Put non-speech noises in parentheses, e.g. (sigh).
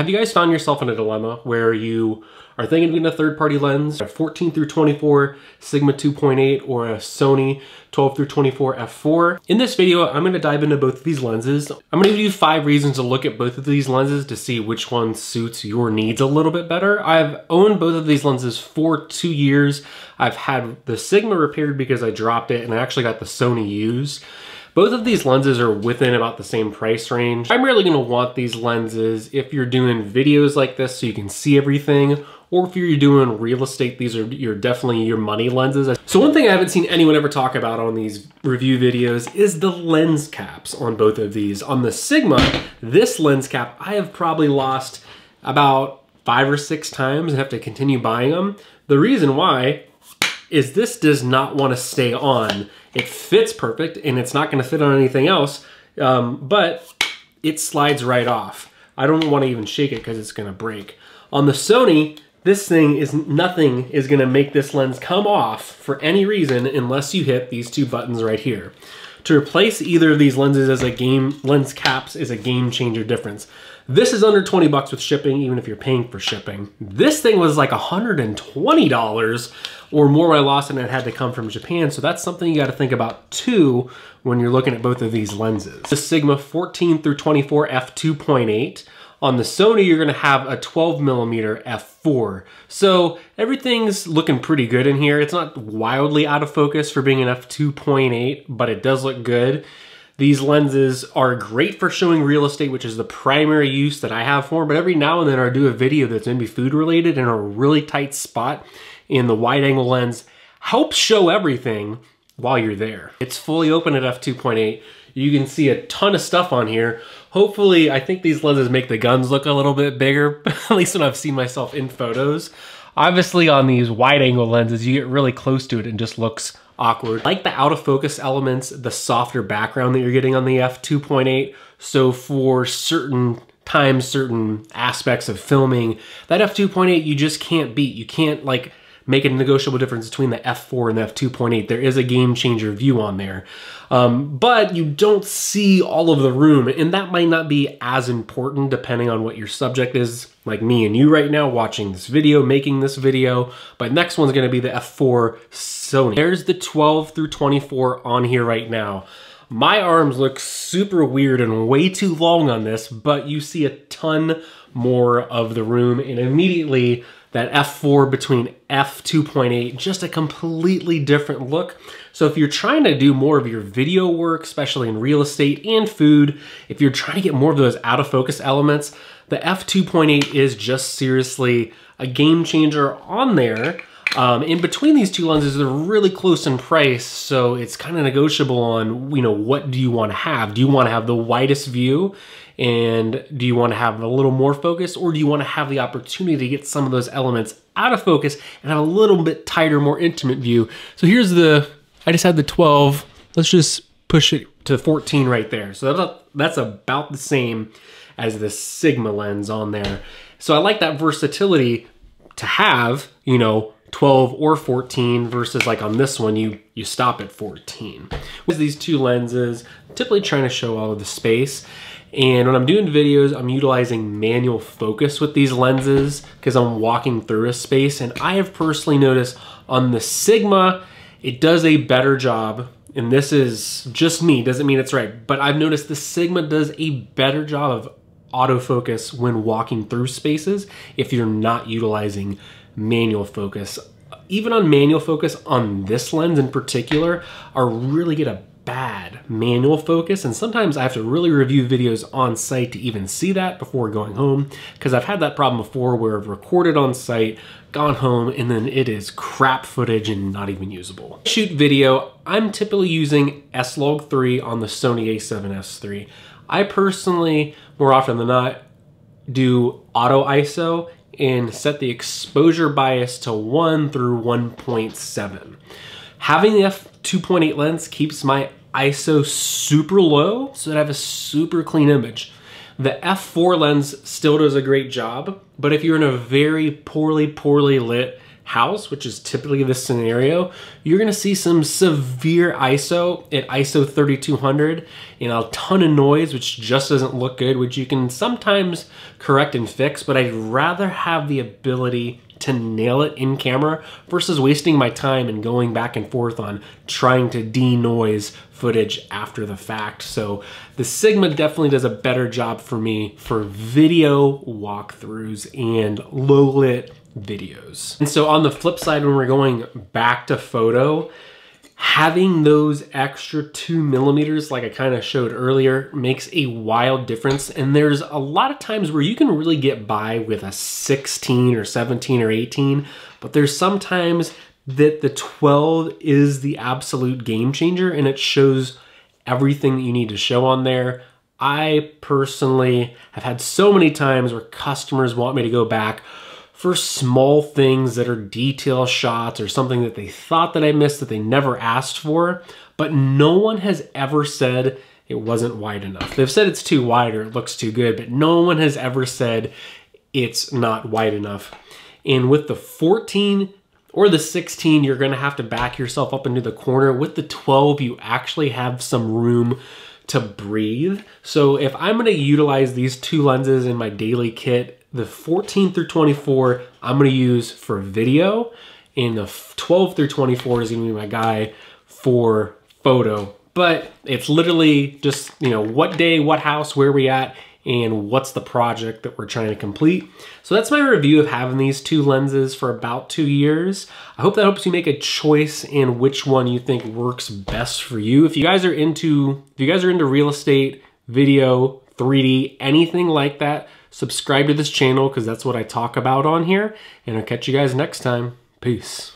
Have you guys found yourself in a dilemma where you are thinking of getting a third-party lens, a 14 through 24 Sigma 2.8 or a Sony 12 through 24 f4? In this video, I'm gonna dive into both of these lenses. I'm gonna give you five reasons to look at both of these lenses to see which one suits your needs a little bit better. I've owned both of these lenses for two years. I've had the Sigma repaired because I dropped it and I actually got the Sony used. Both of these lenses are within about the same price range. I'm really gonna want these lenses if you're doing videos like this so you can see everything, or if you're doing real estate, these are you're definitely your money lenses. So one thing I haven't seen anyone ever talk about on these review videos is the lens caps on both of these. On the Sigma, this lens cap, I have probably lost about five or six times and have to continue buying them. The reason why is this does not want to stay on. It fits perfect and it's not going to fit on anything else, um, but it slides right off. I don't want to even shake it because it's going to break. On the Sony, this thing is nothing is going to make this lens come off for any reason unless you hit these two buttons right here. To replace either of these lenses as a game lens caps is a game changer difference. This is under 20 bucks with shipping, even if you're paying for shipping. This thing was like $120 or more I lost and it had to come from Japan. So that's something you gotta think about too when you're looking at both of these lenses. The Sigma 14 through 24 f2.8 on the Sony, you're gonna have a 12 millimeter f4. So everything's looking pretty good in here. It's not wildly out of focus for being an f2.8, but it does look good. These lenses are great for showing real estate, which is the primary use that I have for them, but every now and then I do a video that's maybe food related in a really tight spot in the wide angle lens helps show everything while you're there. It's fully open at f2.8. You can see a ton of stuff on here. Hopefully, I think these lenses make the guns look a little bit bigger, (laughs) at least when I've seen myself in photos. Obviously on these wide angle lenses, you get really close to it and just looks awkward. Like the out of focus elements, the softer background that you're getting on the f2.8. So for certain times, certain aspects of filming, that f2.8 you just can't beat. You can't like make a negotiable difference between the f4 and the f2.8. There is a game changer view on there. Um, but you don't see all of the room, and that might not be as important depending on what your subject is, like me and you right now watching this video, making this video. But next one's gonna be the f4 Sony. There's the 12 through 24 on here right now. My arms look super weird and way too long on this, but you see a ton more of the room and immediately that F4 between F2.8, just a completely different look. So if you're trying to do more of your video work, especially in real estate and food, if you're trying to get more of those out of focus elements, the F2.8 is just seriously a game changer on there. Um, in between these two lenses, they're really close in price, so it's kind of negotiable on, you know, what do you want to have? Do you want to have the widest view? And do you want to have a little more focus or do you want to have the opportunity to get some of those elements out of focus and have a little bit tighter, more intimate view? So here's the, I just had the 12. Let's just push it to 14 right there. So that's, that's about the same as the Sigma lens on there. So I like that versatility to have, you know, 12 or 14 versus like on this one, you, you stop at 14. With these two lenses, typically trying to show all of the space. And when I'm doing videos, I'm utilizing manual focus with these lenses because I'm walking through a space. And I have personally noticed on the Sigma, it does a better job. And this is just me, doesn't mean it's right. But I've noticed the Sigma does a better job of autofocus when walking through spaces if you're not utilizing manual focus. Even on manual focus on this lens in particular, I really get a bad manual focus and sometimes I have to really review videos on site to even see that before going home because I've had that problem before where I've recorded on site, gone home, and then it is crap footage and not even usable. Shoot video, I'm typically using S-Log3 on the Sony a7S III. I personally, more often than not, do auto ISO and set the exposure bias to 1 through 1.7. Having the f2.8 lens keeps my ISO super low so that I have a super clean image. The f4 lens still does a great job, but if you're in a very poorly, poorly lit house, which is typically this scenario, you're gonna see some severe ISO at ISO 3200 and a ton of noise, which just doesn't look good, which you can sometimes correct and fix, but I'd rather have the ability to nail it in camera versus wasting my time and going back and forth on trying to denoise footage after the fact. So the Sigma definitely does a better job for me for video walkthroughs and low lit videos. And so on the flip side, when we're going back to photo, having those extra two millimeters, like I kind of showed earlier, makes a wild difference. And there's a lot of times where you can really get by with a 16 or 17 or 18, but there's sometimes that the 12 is the absolute game changer and it shows everything that you need to show on there. I personally have had so many times where customers want me to go back for small things that are detail shots or something that they thought that I missed that they never asked for, but no one has ever said it wasn't wide enough. They've said it's too wide or it looks too good, but no one has ever said it's not wide enough. And with the 14 or the 16, you're gonna have to back yourself up into the corner. With the 12, you actually have some room to breathe. So if I'm gonna utilize these two lenses in my daily kit, the 14 through 24 I'm gonna use for video, and the 12 through 24 is gonna be my guy for photo. But it's literally just, you know, what day, what house, where we at, and what's the project that we're trying to complete. So that's my review of having these two lenses for about two years. I hope that helps you make a choice in which one you think works best for you. If you guys are into, if you guys are into real estate, video, 3D, anything like that, subscribe to this channel because that's what I talk about on here. And I'll catch you guys next time. Peace.